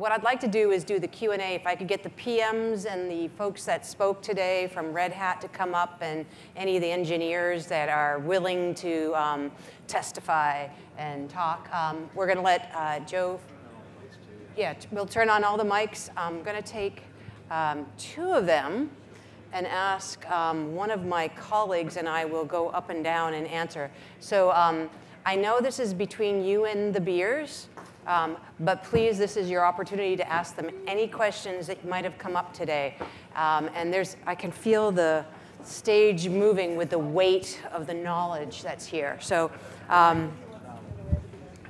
what I'd like to do is do the Q&A. If I could get the PMs and the folks that spoke today from Red Hat to come up and any of the engineers that are willing to um, testify and talk. Um, we're going to let uh, Joe, yeah, we'll turn on all the mics. I'm going to take um, two of them and ask um, one of my colleagues and I will go up and down and answer. So um, I know this is between you and the beers. Um, but please, this is your opportunity to ask them any questions that might have come up today. Um, and there's, I can feel the stage moving with the weight of the knowledge that's here. So um,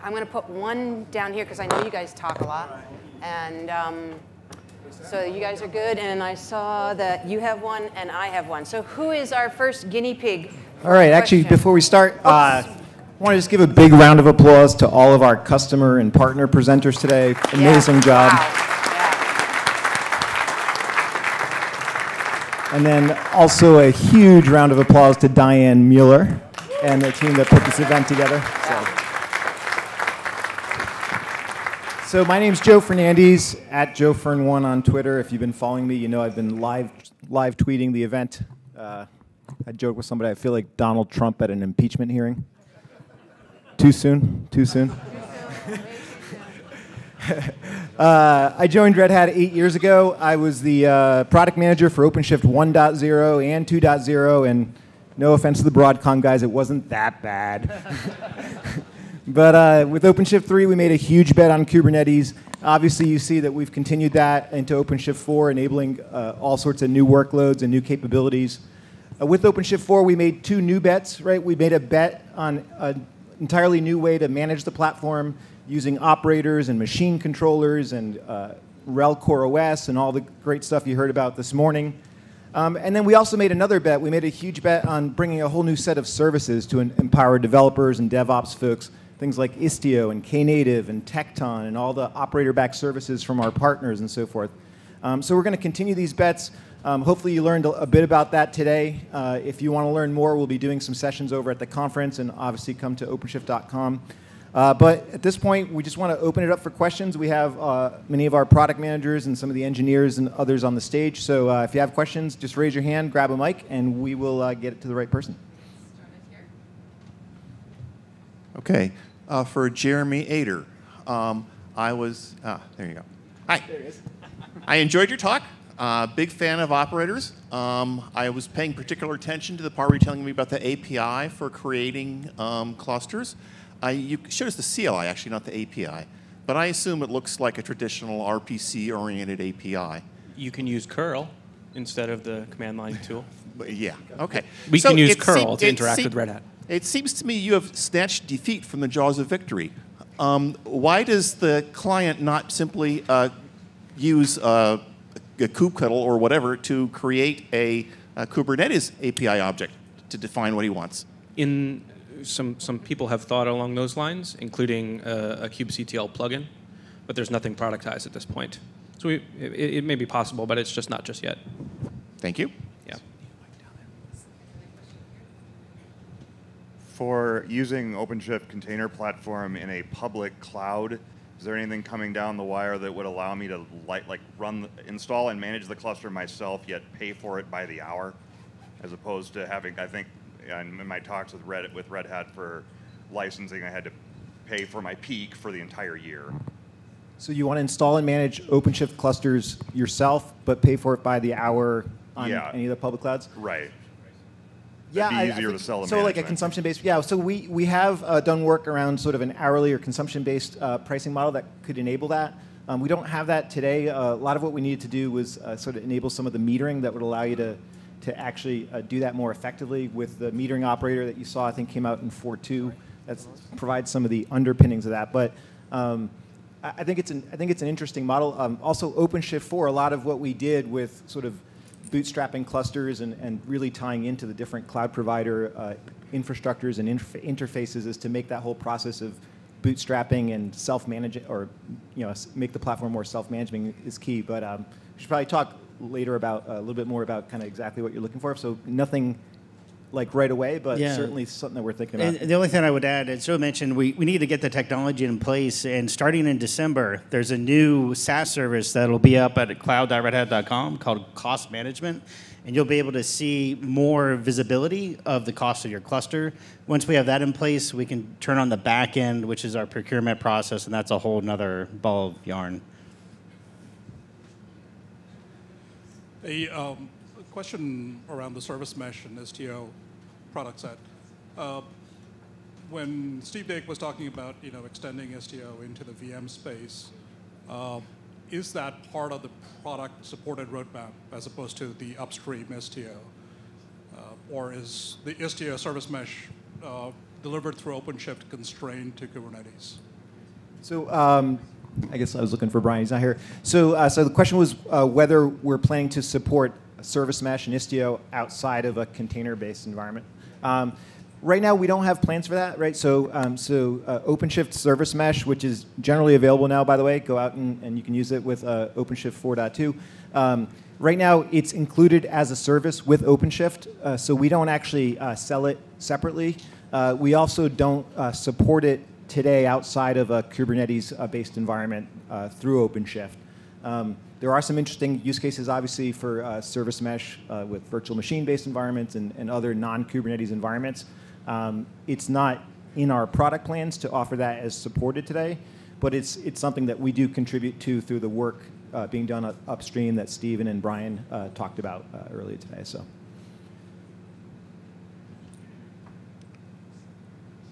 I'm going to put one down here because I know you guys talk a lot. And um, so you guys are good. And I saw that you have one and I have one. So who is our first guinea pig? All right, actually, before we start, uh, I want to just give a big round of applause to all of our customer and partner presenters today. Amazing yeah. job. Wow. Yeah. And then also a huge round of applause to Diane Mueller and the team that put this event together. So, so my name's Joe Fernandes at JoeFern1 on Twitter. If you've been following me, you know I've been live live tweeting the event. Uh, I joke with somebody. I feel like Donald Trump at an impeachment hearing. Too soon? Too soon? uh, I joined Red Hat eight years ago. I was the uh, product manager for OpenShift 1.0 and 2.0, and no offense to the Broadcom guys, it wasn't that bad. but uh, with OpenShift 3, we made a huge bet on Kubernetes. Obviously, you see that we've continued that into OpenShift 4, enabling uh, all sorts of new workloads and new capabilities. Uh, with OpenShift 4, we made two new bets, right? We made a bet on entirely new way to manage the platform using operators and machine controllers and uh, RHEL OS and all the great stuff you heard about this morning. Um, and then we also made another bet. We made a huge bet on bringing a whole new set of services to empower developers and DevOps folks, things like Istio and Knative and Tekton and all the operator-backed services from our partners and so forth. Um, so we're going to continue these bets. Um, hopefully you learned a, bit about that today. Uh, if you want to learn more, we'll be doing some sessions over at the conference and obviously come to openshift.com. Uh, but at this point, we just want to open it up for questions. We have uh, many of our product managers and some of the engineers and others on the stage. So uh, if you have questions, just raise your hand, grab a mic, and we will uh, get it to the right person. Okay. Uh, for Jeremy Ader, um, I was, ah, there you go. Hi. I enjoyed your talk. Uh, big fan of operators. Um, I was paying particular attention to the part where you're telling me about the API for creating um, clusters. I, you showed us the CLI, actually, not the API. But I assume it looks like a traditional RPC-oriented API. You can use curl instead of the command line tool. yeah, okay. We so can use curl to interact with Red Hat. It seems to me you have snatched defeat from the jaws of victory. Um, why does the client not simply uh, use uh, a kubectl or whatever to create a, a, Kubernetes API object to define what he wants. In some some people have thought along those lines, including a, a kubectl plugin, but there's nothing productized at this point. So we, it, it may be possible, but it's just not just yet. Thank you. Yeah. For using OpenShift Container Platform in a public cloud, is there anything coming down the wire that would allow me to like, like run, install and manage the cluster myself, yet pay for it by the hour, as opposed to having, I think, in my talks with Red, with Red Hat for licensing, I had to pay for my peak for the entire year. So you want to install and manage OpenShift clusters yourself, but pay for it by the hour on yeah. any of the public clouds? Right yeah, be easier I, to sell. So like a consumption based. Yeah. So we we have uh, done work around sort of an hourly or consumption based uh, pricing model that could enable that. Um, we don't have that today. Uh, a lot of what we needed to do was uh, sort of enable some of the metering that would allow you to to actually uh, do that more effectively with the metering operator that you saw. I think came out in 4.2. That provides some of the underpinnings of that, but. Um, I think it's an I think it's an interesting model. Um, also, OpenShift 4. A lot of what we did with sort of bootstrapping clusters and, and really tying into the different cloud provider uh, infrastructures and interf interfaces is to make that whole process of bootstrapping and self-managing, or you know, make the platform more self-managing is key. But um, we should probably talk later about uh, a little bit more about kind of exactly what you're looking for. So nothing like right away, but Yeah. certainly something that we're thinking about. And the only thing I would add, as Joe mentioned, we, we need to get the technology in place. And starting in December, there's a new SaaS service that'll be up at cloud.redhat.com called Cost Management. And you'll be able to see more visibility of the cost of your cluster. Once we have that in place, we can turn on the back end, which is our procurement process, and that's a whole nother ball of yarn. A um, a question around the service mesh and Istio product set. Uh, when Steve Dake was talking about you know extending Istio into the VM space, uh, is that part of the product supported roadmap as opposed to the upstream Istio, uh, or is the Istio service mesh uh, delivered through OpenShift constrained to Kubernetes? So um, I guess I was looking for Brian. He's not here. So, uh, so the question was uh, whether we're planning to support service mesh and Istio outside of a container-based environment. Um, right now, we don't have plans for that, right? So, um, so uh, OpenShift Service Mesh, which is generally available now, by the way, go out and, and you can use it with uh, OpenShift 4.2. Um, right now, it's included as a service with OpenShift, uh, so we don't actually uh, sell it separately. Uh, we also don't uh, support it today outside of a Kubernetes-based environment through OpenShift. Um, there are some interesting use cases, obviously, for uh, service mesh uh, with virtual machine-based environments and, and other non-Kubernetes environments. Um, it's not in our product plans to offer that as supported today, but it's, it's something that we do contribute to through the work uh, being done up- upstream that Steven and Brian uh, talked about uh, earlier today. So.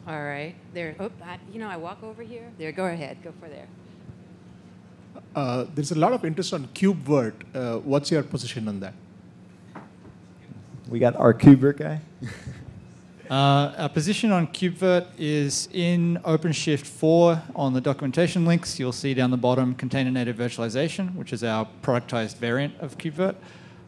All right, there, oh, I- you know, I walk over here. There, go ahead, go for there. Uh, there's a lot of interest on KubeVirt. Uh, what's your position on that? We got our KubeVirt guy. Uh, our position on KubeVirt is in OpenShift 4 on the documentation links. You'll see down the bottom container native virtualization, which is our productized variant of KubeVirt.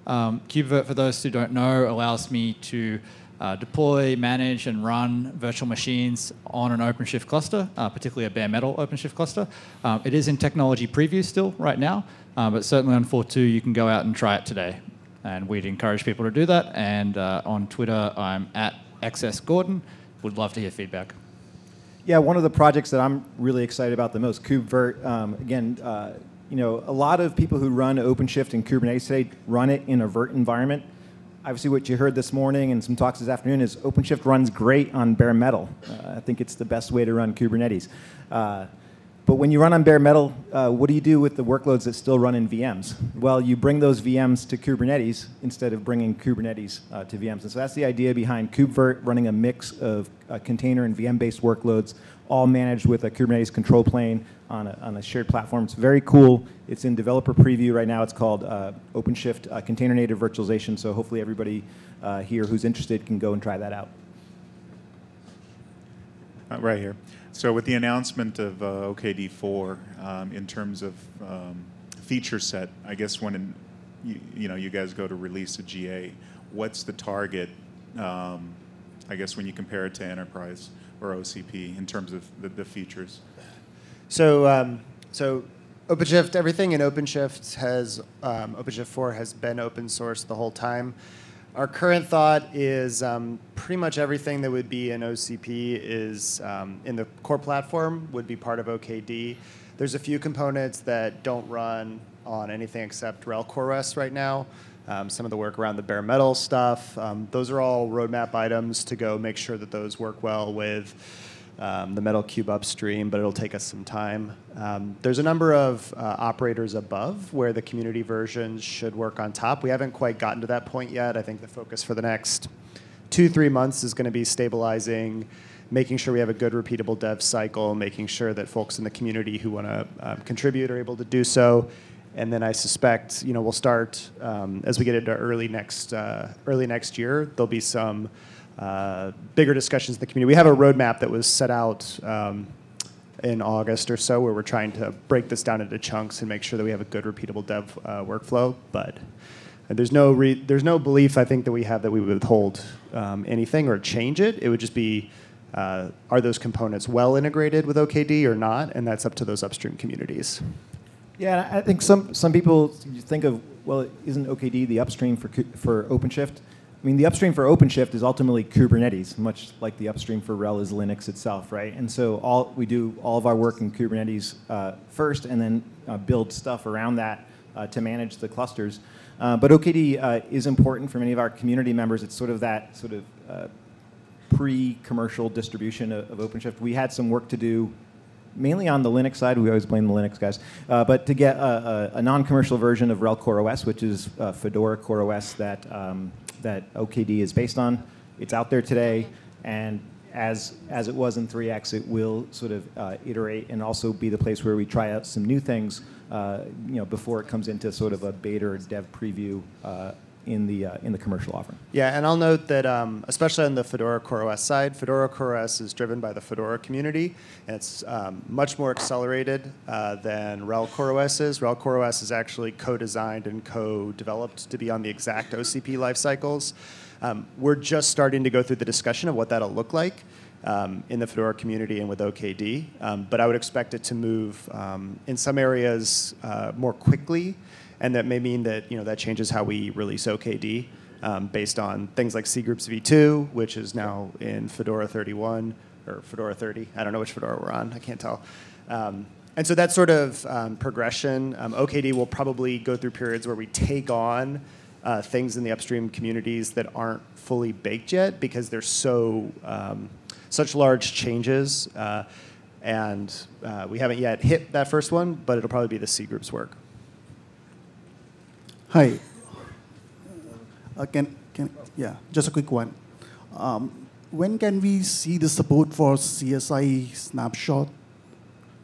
Um, KubeVirt, for those who don't know, allows me to uh, deploy, manage, and run virtual machines on an OpenShift cluster, uh, particularly a bare metal OpenShift cluster. Um, it is in technology preview still right now, uh, but certainly on 4.2 you can go out and try it today. And we'd encourage people to do that. And uh, on Twitter, I'm at XS Gordon. Would love to hear feedback. Yeah, one of the projects that I'm really excited about the most, KubeVirt. Um, again, uh, you know, a lot of people who run OpenShift and Kubernetes today run it in a Vert environment. Obviously, what you heard this morning and some talks this afternoon is OpenShift runs great on bare metal. Uh, I think it's the best way to run Kubernetes. Uh, but when you run on bare metal, uh, what do you do with the workloads that still run in VMs? Well, you bring those VMs to Kubernetes instead of bringing Kubernetes uh, to VMs. And so that's the idea behind KubeVirt running a mix of uh, container and VM-based workloads, all managed with a Kubernetes control plane on a, on a shared platform. It's very cool. It's in developer preview right now. It's called uh, OpenShift uh, Container Native Virtualization. So hopefully everybody uh, here who's interested can go and try that out. Right here. So with the announcement of uh, OKD4 um, in terms of um, feature set, I guess when in, you, you know you guys go to release a GA, what's the target? Um, I guess when you compare it to enterprise or OCP in terms of the, the features. So, um, so OpenShift, everything in OpenShift has um, OpenShift 4 has been open source the whole time. Our current thought is um, pretty much everything that would be in OCP is um, in the core platform would be part of OKD. There's a few components that don't run on anything except RHEL CoreOS right now. Um, some of the work around the bare metal stuff. Um, those are all roadmap items to go make sure that those work well with um, the Metal3 upstream, but it'll take us some time. Um, there's a number of uh, operators above where the community versions should work on top. We haven't quite gotten to that point yet. I think the focus for the next two, three months is going to be stabilizing, making sure we have a good repeatable dev cycle, making sure that folks in the community who want to um, contribute are able to do so. And then I suspect, you know, we'll start um, as we get into early next uh, early next year. There'll be some uh, bigger discussions in the community. We have a roadmap that was set out um, in August or so, where we're trying to break this down into chunks and make sure that we have a good repeatable dev uh, workflow. But there's no re- there's no belief I think that we have that we would withhold um, anything or change it. It would just be. Uh, are those components well integrated with OKD or not? And that's up to those upstream communities. Yeah, I think some, some people think of, well, isn't OKD the upstream for, for OpenShift? I mean, the upstream for OpenShift is ultimately Kubernetes, much like the upstream for RHEL is Linux itself, right? And so all we do all of our work in Kubernetes uh, first, and then uh, build stuff around that uh, to manage the clusters. Uh, but OKD uh, is important for many of our community members. It's sort of that sort of uh, pre-commercial distribution of, of OpenShift. We had some work to do mainly on the Linux side. We always blame the Linux guys. Uh, but to get a, a, a non-commercial version of RHEL Core OS, which is uh, Fedora Core OS that, um, that OKD is based on, it's out there today. And as, as it was in 3X, it will sort of uh, iterate and also be the place where we try out some new things uh, you know, before it comes into sort of a beta or dev preview uh, in the uh, in the commercial offering. Yeah, and I'll note that um, especially on the Fedora CoreOS side, Fedora CoreOS is driven by the Fedora community, and it's um, much more accelerated uh, than RHEL CoreOS is. RHEL CoreOS is actually co-designed and co-developed to be on the exact OCP life cycles. Um, we're just starting to go through the discussion of what that'll look like. Um, in the Fedora community and with OKD, um, but I would expect it to move um, in some areas uh, more quickly and that may mean that you know that changes how we release OKD um, based on things like cgroups v2, which is now in Fedora 31 or Fedora 30. I don't know which Fedora we're on. I can't tell. Um, and so that sort of um, progression, um, OKD will probably go through periods where we take on uh, things in the upstream communities that aren't fully baked yet because they're so um, such large changes. Uh, and uh, we haven't yet hit that first one, but it'll probably be the cgroups work. Hi. Uh, can, can, yeah, just a quick one. Um, when can we see the support for CSI snapshot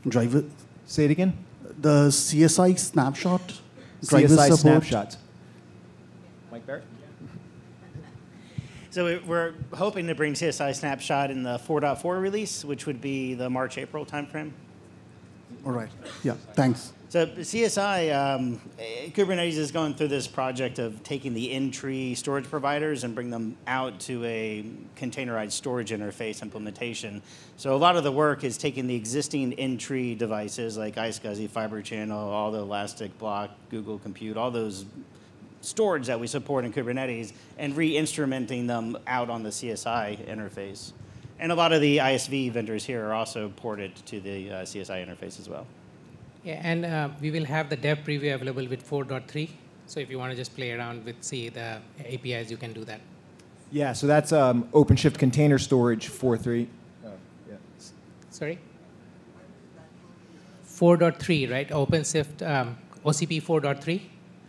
driver? Say it again. The CSI snapshot driver CSI support. snapshots. Mike Barrett. So we're hoping to bring CSI snapshot in the 4.4 release, which would be the March-April timeframe. All right. Yeah. Thanks. So CSI, um, Kubernetes is going through this project of taking the in-tree storage providers and bring them out to a containerized storage interface implementation. So a lot of the work is taking the existing in-tree devices like iSCSI, Fiber Channel, all the Elastic Block, Google Compute, all those storage that we support in Kubernetes, and re-instrumenting them out on the CSI interface. And a lot of the ISV vendors here are also ported to the uh, CSI interface as well. Yeah, and uh, we will have the dev preview available with 4.3. So if you want to just play around with, see, the APIs, you can do that. Yeah, so that's um, OpenShift Container Storage 4.3. Uh, yeah. Sorry? 4.3, right? OpenShift um, OCP 4.3.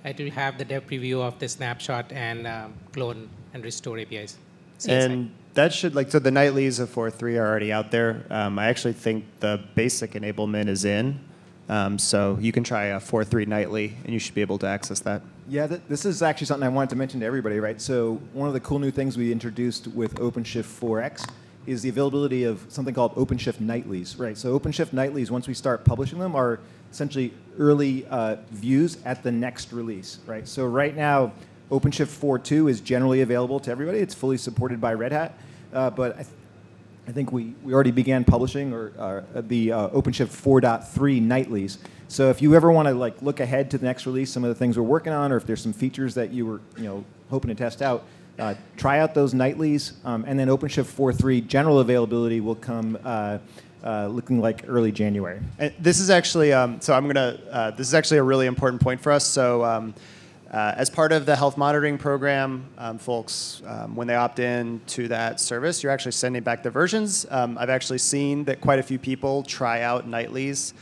I do have the dev preview of the snapshot and um, clone and restore APIs. CSI. And that should, like, so the nightlies of 4.3 are already out there. Um, I actually think the basic enablement is in. Um, so you can try a 4.3 nightly, and you should be able to access that. Yeah, th this is actually something I wanted to mention to everybody, right? So one of the cool new things we introduced with OpenShift 4x is the availability of something called OpenShift nightlies, right? So OpenShift nightlies, once we start publishing them, are essentially early uh, views at the next release, right? So right now, OpenShift 4.2 is generally available to everybody. It's fully supported by Red Hat, uh, but I think we, we already began publishing or uh, the uh, OpenShift 4.3 nightlies. So if you ever want to like look ahead to the next release, some of the things we're working on, or if there's some features that you were you know hoping to test out, uh, try out those nightlies, um, and then OpenShift 4.3 general availability will come. Uh, uh, looking like early January. And this is actually um, so. I'm gonna. Uh, this is actually a really important point for us. So. Um, uh, as part of the health monitoring program, um, folks, um, when they opt in to that service, you're actually sending back the versions. Um, I've actually seen that quite a few people try out nightlies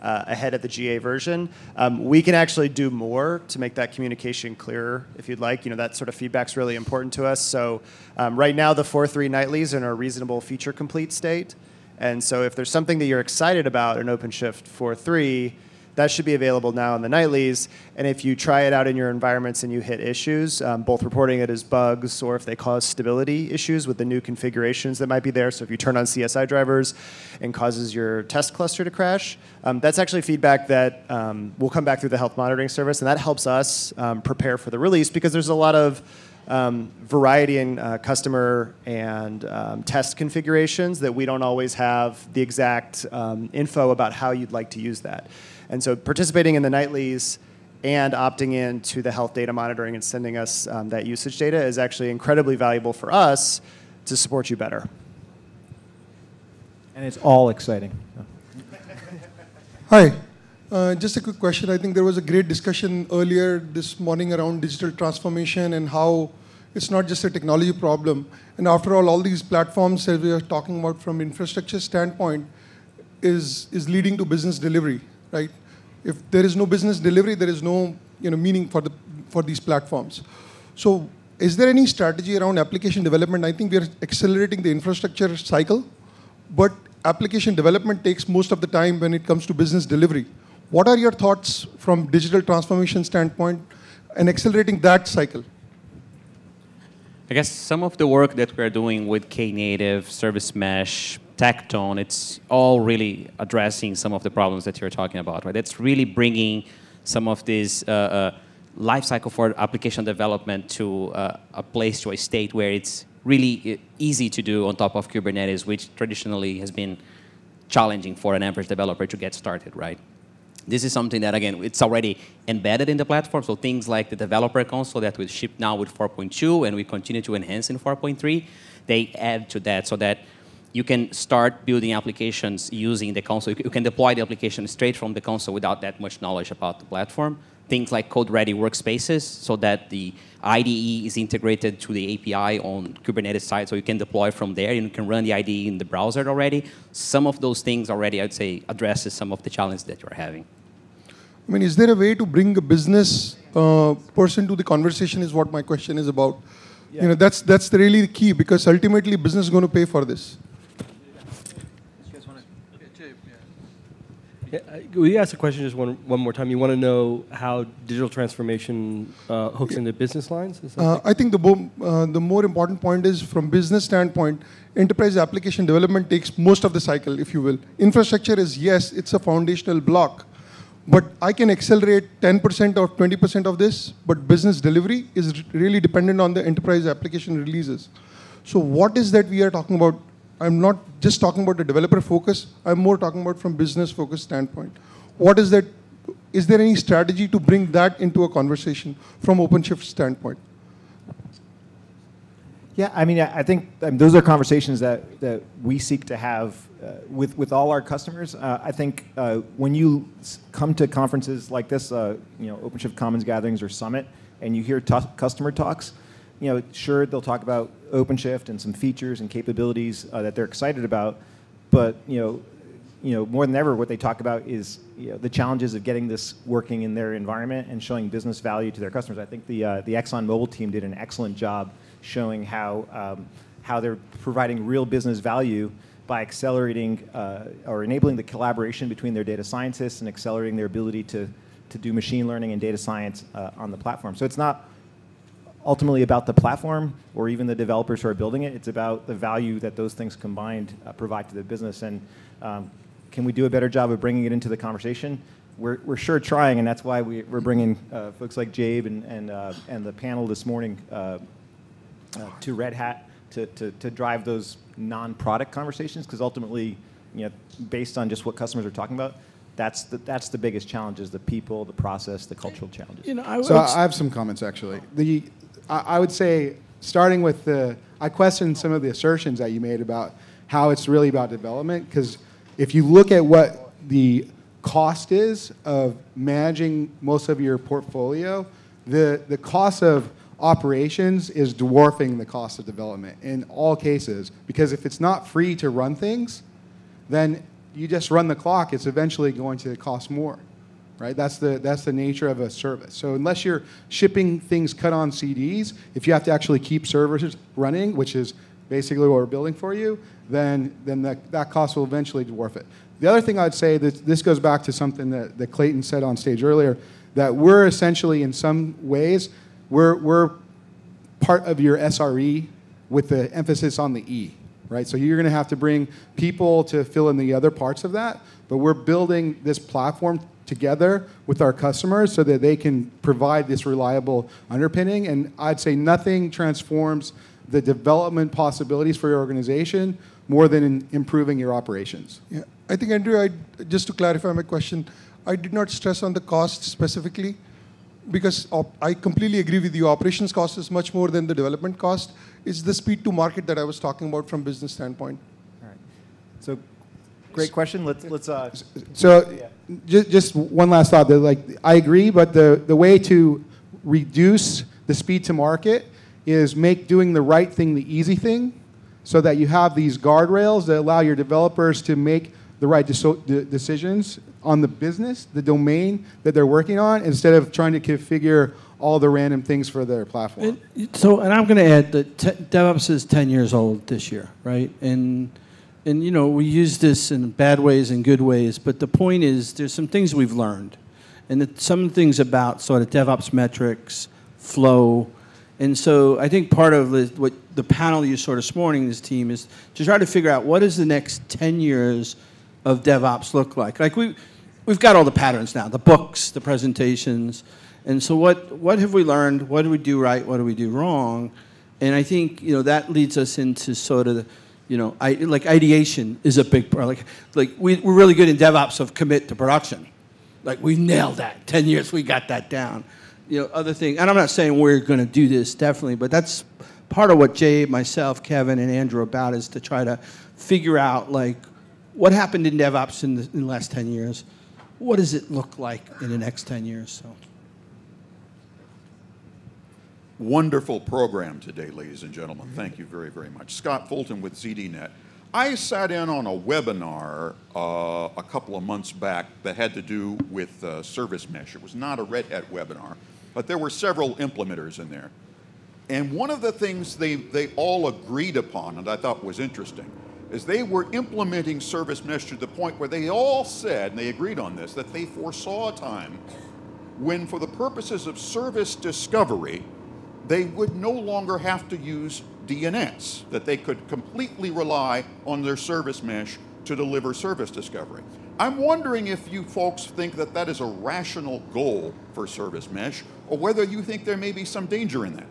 uh, ahead of the GA version. Um, we can actually do more to make that communication clearer if you'd like. You know, that sort of feedback's really important to us. So um, right now, the 4.3 nightlies are in a reasonable feature complete state. And so if there's something that you're excited about in OpenShift 4.3, that should be available now in the nightlies. And if you try it out in your environments and you hit issues, um, both reporting it as bugs or if they cause stability issues with the new configurations that might be there. So if you turn on CSI drivers and causes your test cluster to crash, um, that's actually feedback that um, will come back through the health monitoring service. And that helps us um, prepare for the release because there's a lot of um, variety in uh, customer and um, test configurations that we don't always have the exact um, info about how you'd like to use that. And so participating in the nightlies and opting in to the health data monitoring and sending us um, that usage data is actually incredibly valuable for us to support you better. And it's all exciting. Hi. Uh, just a quick question. I think there was a great discussion earlier this morning around digital transformation and how it's not just a technology problem. And after all, all these platforms that we are talking about from infrastructure standpoint is, is leading to business delivery, right? If there is no business delivery, there is no you know, meaning for, the, for these platforms. So is there any strategy around application development? I think we are accelerating the infrastructure cycle, but application development takes most of the time when it comes to business delivery. What are your thoughts from digital transformation standpoint and accelerating that cycle? I guess some of the work that we're doing with Knative, Service Mesh, Tekton, it's all really addressing some of the problems that you're talking about, right? It's really bringing some of this uh, uh, life cycle for application development to uh, a place, to a state where it's really uh, easy to do on top of Kubernetes, which traditionally has been challenging for an average developer to get started, right? This is something that, again, it's already embedded in the platform. So things like the developer console that we ship now with 4.2 and we continue to enhance in 4.3, they add to that so that you can start building applications using the console. You can deploy the application straight from the console without that much knowledge about the platform. Things like code-ready workspaces so that the IDE is integrated to the API on Kubernetes side, so you can deploy from there. And you can run the IDE in the browser already. Some of those things already, I'd say, addresses some of the challenges that you're having. I mean, is there a way to bring a business uh, person to the conversation? Is what my question is about. Yeah. You know, that's that's really the key because ultimately business is going to pay for this. We asked a question just one, one more time. You want to know how digital transformation uh, hooks into business lines? Uh, I think the, bo- uh, the more important point is from business standpoint, enterprise application development takes most of the cycle, if you will. Infrastructure is, yes, it's a foundational block, but I can accelerate 10% or 20% of this, but business delivery is really dependent on the enterprise application releases. So what is that we are talking about I'm not just talking about the developer focus, I'm more talking about from business focus standpoint. What is that, is there any strategy to bring that into a conversation from OpenShift standpoint? Yeah, I mean, I think um, those are conversations that, that we seek to have uh, with, with all our customers. Uh, I think uh, when you come to conferences like this, uh, you know, OpenShift Commons gatherings or Summit, and you hear customer talks, you know, sure, they'll talk about OpenShift and some features and capabilities uh, that they're excited about, but, you know, you know, more than ever, what they talk about is you know, the challenges of getting this working in their environment and showing business value to their customers. I think the, uh, the ExxonMobil team did an excellent job showing how, um, how they're providing real business value by accelerating uh, or enabling the collaboration between their data scientists and accelerating their ability to, to do machine learning and data science uh, on the platform. So it's not ultimately about the platform or even the developers who are building it. It's about the value that those things combined uh, provide to the business. And um, can we do a better job of bringing it into the conversation? We're, we're sure trying, and that's why we, are bringing uh, folks like Jabe and, and, uh, and the panel this morning uh, uh, to Red Hat to, to, to drive those non-product conversations, because ultimately, you know, based on just what customers are talking about, that's the, that's the biggest challenge is the people, the process, the cultural challenges. You know, I so I have some comments actually. The I, would say, starting with the, I question some of the assertions that you made about how it's really about development, because if you look at what the cost is of managing most of your portfolio, the, the cost of operations is dwarfing the cost of development in all cases. Because if it's not free to run things, then you just run the clock, it's eventually going to cost more right? That's the, that's the nature of a service. So unless you're shipping things cut on CDs, if you have to actually keep servers running, which is basically what we're building for you, then, then that, that cost will eventually dwarf it. The other thing I'd say, that this goes back to something that, that Clayton said on stage earlier, that we're essentially, in some ways, we're, we're part of your SRE with the emphasis on the E, right? So you're going to have to bring people to fill in the other parts of that, but we're building this platform together with our customers so that they can provide this reliable underpinning. And I'd say nothing transforms the development possibilities for your organization more than in improving your operations. Yeah, I think Andrew, I, just to clarify my question, I did not stress on the cost specifically. because op- I completely agree with you. Operations cost is much more than the development cost. It's the speed to market that I was talking about from business standpoint. All right. So, great question. Let's let's. Uh, So, ju- just one last thought. That like I agree, but the the way to reduce the speed to market is make doing the right thing the easy thing, so that you have these guardrails that allow your developers to make the right deso- de- decisions on the business, the domain that they're working on, instead of trying to configure all the random things for their platform. So, and I'm going to add that te- DevOps is 10 years old this year, right? And, and you know, we use this in bad ways and good ways, but the point is there's some things we've learned. And some things about sort of DevOps metrics, flow. And so I think part of what the panel you saw this morning, this team, is to try to figure out what does the next 10 years of DevOps look like? Like we, we've got all the patterns now, the books, the presentations. And so what, what have we learned? What do we do right? What do we do wrong? And I think, you know, that leads us into sort of, you know, I, like ideation is a big part. Like, like we, we're really good in DevOps of commit to production. Like we nailed that. 10 years, we got that down. You know, other thing, and I'm not saying we're going to do this, definitely, but that's part of what Jay, myself, Kevin, and Andrew about is to try to figure out, like, what happened in DevOps in the, in the last 10 years? What does it look like in the next 10 years? So. Wonderful program today, ladies and gentlemen. Thank you very, very much. Scott Fulton with ZDNet. I sat in on a webinar uh, a couple of months back that had to do with uh, service mesh. It was not a Red Hat webinar, but there were several implementers in there. And one of the things they, they all agreed upon, and I thought was interesting, is they were implementing service mesh to the point where they all said, and they agreed on this, that they foresaw a time when, for the purposes of service discovery, they would no longer have to use DNS, that they could completely rely on their service mesh to deliver service discovery. I'm wondering if you folks think that that is a rational goal for service mesh, or whether you think there may be some danger in that.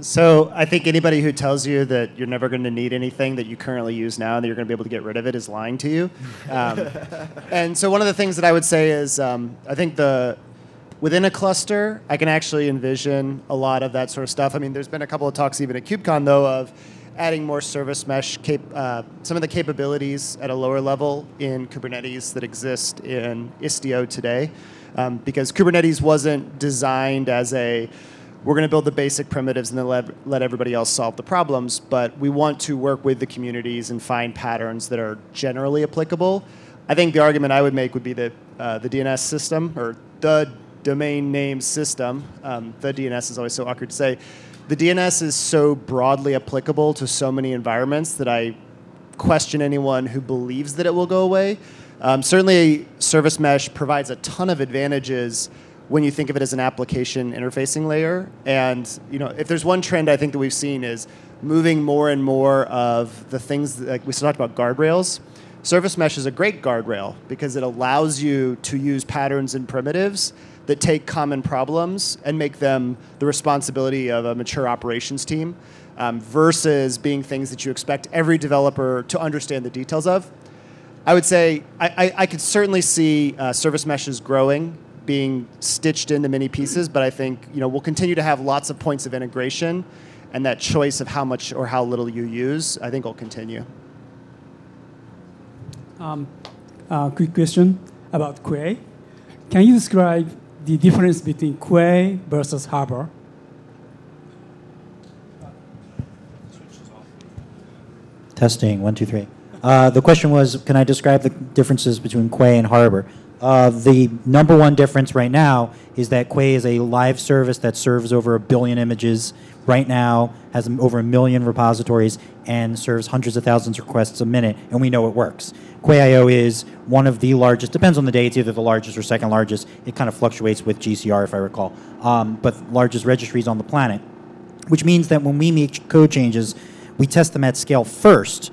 So I think anybody who tells you that you're never going to need anything that you currently use now and that you're going to be able to get rid of it is lying to you. Um, and so one of the things that I would say is um, I think the within a cluster, I can actually envision a lot of that sort of stuff. I mean, there's been a couple of talks even at KubeCon though of adding more service mesh, cap- uh, some of the capabilities at a lower level in Kubernetes that exist in Istio today, um, because Kubernetes wasn't designed as a we're going to build the basic primitives and then let, let everybody else solve the problems, but we want to work with the communities and find patterns that are generally applicable. I think the argument I would make would be that uh, the DNS system, or the domain name system, um, the DNS is always so awkward to say, the DNS is so broadly applicable to so many environments that I question anyone who believes that it will go away. Um, certainly, Service Mesh provides a ton of advantages when you think of it as an application interfacing layer. And you know, if there's one trend I think that we've seen is moving more and more of the things that, like we talked about guardrails. Service Mesh is a great guardrail because it allows you to use patterns and primitives that take common problems and make them the responsibility of a mature operations team um, versus being things that you expect every developer to understand the details of. I would say I, I, I could certainly see uh, service meshes growing, being stitched into many pieces, but I think you know we'll continue to have lots of points of integration, and that choice of how much or how little you use, I think will continue. Um, uh, quick question about Quay. Can you describe the difference between Quay versus Harbor? Testing, one, two, three. Uh, the question was, can I describe the differences between Quay and Harbor? Uh, the number one difference right now is that Quay is a live service that serves over a billion images right now, has over a million repositories, and serves hundreds of thousands of requests a minute, and we know it works. Quay.io is one of the largest, depends on the day, it's either the largest or second largest. It kind of fluctuates with GCR, if I recall, um, but largest registries on the planet, which means that when we make code changes, we test them at scale first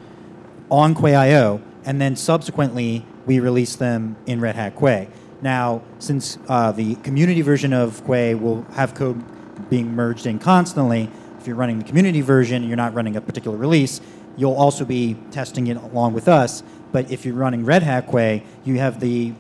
on Quay.io, and then subsequently we release them in Red Hat Quay. Now, since uh, the community version of Quay will have code being merged in constantly, if you're running the community version you're not running a particular release, you'll also be testing it along with us. But if you're running Red Hat Quay, you have the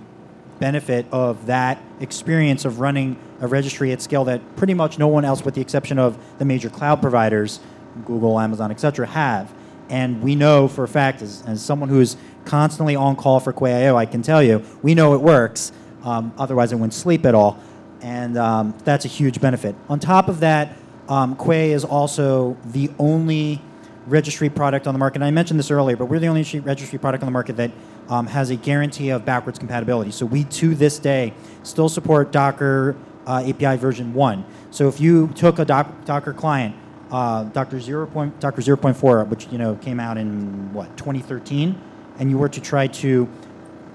benefit of that experience of running a registry at scale that pretty much no one else, with the exception of the major cloud providers, Google, Amazon, et cetera, have. And we know for a fact, as, as someone who is constantly on call for Quay.io, I can tell you, we know it works. Um, otherwise, I wouldn't sleep at all. And um, that's a huge benefit. On top of that, um, Quay is also the only registry product on the market. And I mentioned this earlier, but we're the only registry product on the market that um, has a guarantee of backwards compatibility. So we, to this day, still support Docker uh, API version 1. So if you took a doc, Docker client, uh, Docker 0. Point, Docker 0.4, which you know came out in what 2013, and you were to try to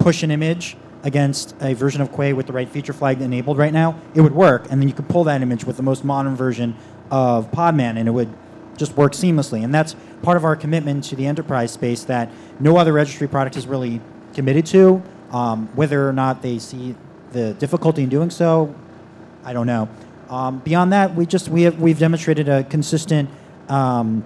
push an image against a version of Quay with the right feature flag enabled right now, it would work, and then you could pull that image with the most modern version of Podman, and it would just work seamlessly. And that's part of our commitment to the enterprise space that no other registry product is really committed to. Um, whether or not they see the difficulty in doing so, I don't know. Um, beyond that, we just we have we've demonstrated a consistent um,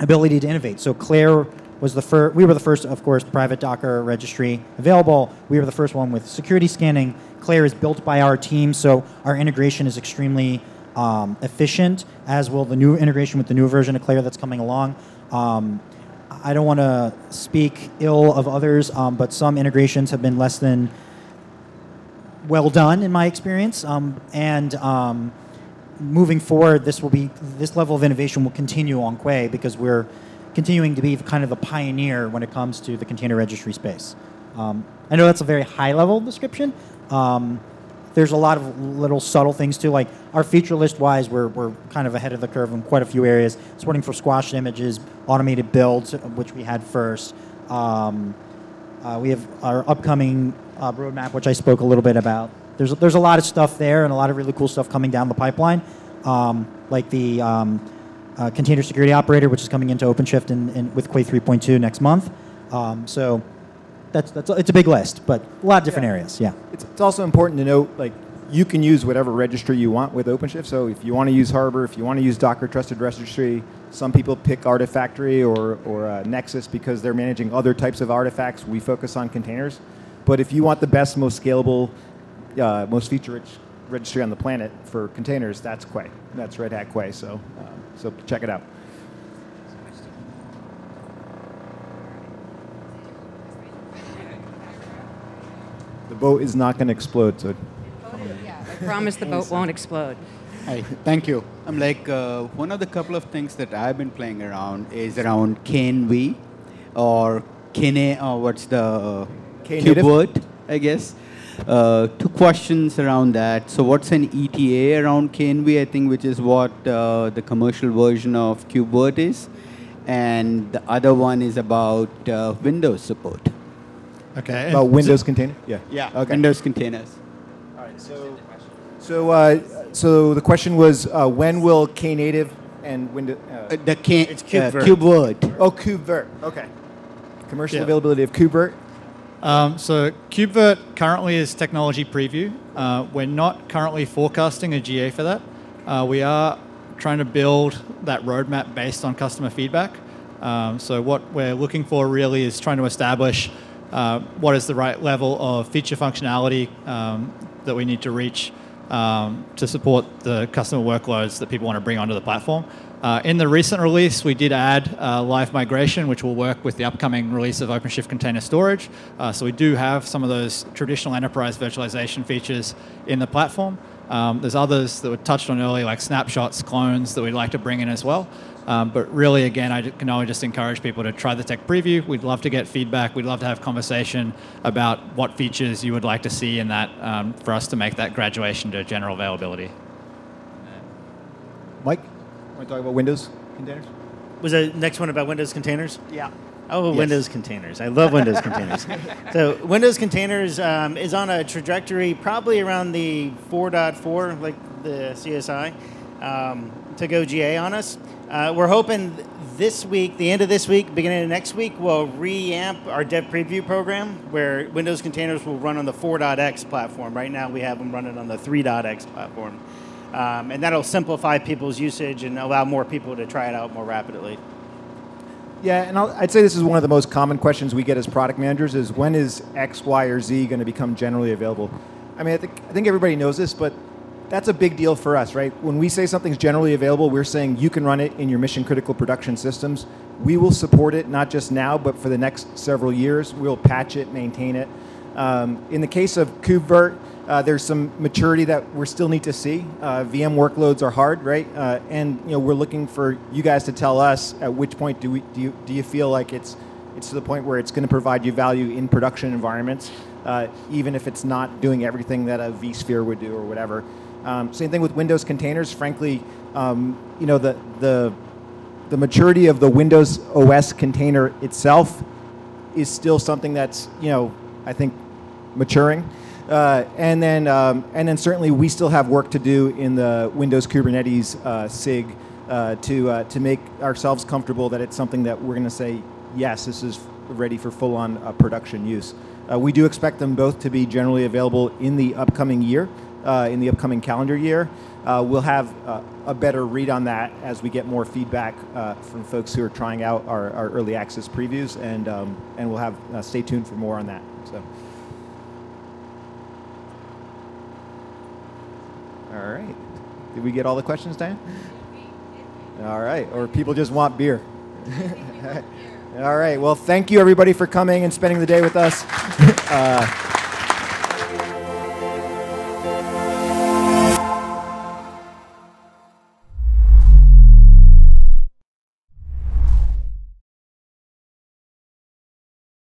ability to innovate. So Clair was the first. We were the first, of course, private Docker registry available. We were the first one with security scanning. Clair is built by our team, so our integration is extremely um, efficient. As will the new integration with the new version of Clair that's coming along. Um, I don't want to speak ill of others, um, but some integrations have been less than well done in my experience. Um, and um, moving forward, this will be this level of innovation will continue on Quay because we're continuing to be kind of the pioneer when it comes to the container registry space. Um, I know that's a very high level description. Um, there's a lot of little subtle things too, like our feature list wise, we're, we're kind of ahead of the curve in quite a few areas. Supporting for squashed images, automated builds, which we had first. Um, uh, we have our upcoming uh, roadmap, which I spoke a little bit about. There's, there's a lot of stuff there and a lot of really cool stuff coming down the pipeline, um, like the um, uh, container security operator, which is coming into OpenShift in, in, with Quay 3.2 next month. Um, so that's, that's it's a big list, but a lot of different yeah. areas. Yeah. It's, it's also important to note, like you can use whatever registry you want with OpenShift. So if you want to use Harbor, if you want to use Docker Trusted Registry, some people pick Artifactory or, or uh, Nexus because they're managing other types of artifacts. We focus on containers. But if you want the best, most scalable, uh, most feature-rich registry on the planet for containers, that's Quay. That's Red Hat Quay. So, uh, so check it out. The boat is not going to explode, so I promise the boat won't explode. Hi, thank you. I'm like, uh, one of the couple of things that I've been playing around is around CNV or Kine, or uh, what's the keyword, I guess. Uh, two questions around that. So what's an ETA around CNV, I think, which is what uh, the commercial version of KubeVirt is. And the other one is about uh, Windows support. Okay. About Windows container? Yeah. Yeah, okay. Windows containers. All right, so so, uh, so the question was, uh, when will Knative and Windows? Uh, the K- it's KubeVirt. KubeVirt. Oh, KubeVirt. Okay. Commercial yeah. availability of KubeVirt. Um, so KubeVirt currently is technology preview. Uh, we're not currently forecasting a GA for that. Uh, we are trying to build that roadmap based on customer feedback. Um, so what we're looking for really is trying to establish uh, what is the right level of feature functionality um, that we need to reach um, to support the customer workloads that people want to bring onto the platform. Uh, in the recent release, we did add uh, live migration, which will work with the upcoming release of OpenShift Container Storage. Uh, so we do have some of those traditional enterprise virtualization features in the platform. Um, there's others that were touched on earlier, like snapshots, clones, that we'd like to bring in as well. Um, but really, again, I can only just encourage people to try the tech preview. We'd love to get feedback. We'd love to have conversation about what features you would like to see in that um, for us to make that graduation to general availability. Mike, want to talk about Windows containers? Was the next one about Windows containers? Yeah. Oh, yes. Windows containers. I love Windows containers. So Windows containers um, is on a trajectory probably around the 4.4, like the CSI, um, to go GA on us. Uh, we're hoping this week, the end of this week, beginning of next week, we'll reamp our dev preview program where Windows containers will run on the 4.x platform. Right now, we have them running on the 3.x platform. Um, and that'll simplify people's usage and allow more people to try it out more rapidly. Yeah, and i would say this is one of the most common questions we get as product managers: is when is X, Y, or Z going to become generally available? I mean, I think I think everybody knows this, but that's a big deal for us, right? When we say something's generally available, we're saying you can run it in your mission critical production systems. We will support it not just now, but for the next several years. We'll patch it, maintain it. Um, in the case of KubeVirt, uh, there's some maturity that we still need to see. Uh, VM workloads are hard, right? Uh, and you know we're looking for you guys to tell us at which point do we do you do you feel like it's it's to the point where it's going to provide you value in production environments, uh, even if it's not doing everything that a vSphere would do or whatever. Um, same thing with Windows containers. Frankly, um, you know the the the maturity of the Windows OS container itself is still something that's you know I think maturing. Uh, and then, um, and then certainly we still have work to do in the Windows Kubernetes uh, SIG uh, to uh, to make ourselves comfortable that it's something that we're going to say yes, this is ready for full-on uh, production use. Uh, we do expect them both to be generally available in the upcoming year, in the upcoming calendar year. we'll have a better read on that as we get more feedback from folks who are trying out our, our early access previews, and um, and we'll have stay tuned for more on that. So. All right. Did we get all the questions, Diane? All right. Or people just want beer. all right. Well, thank you everybody for coming and spending the day with us. Uh,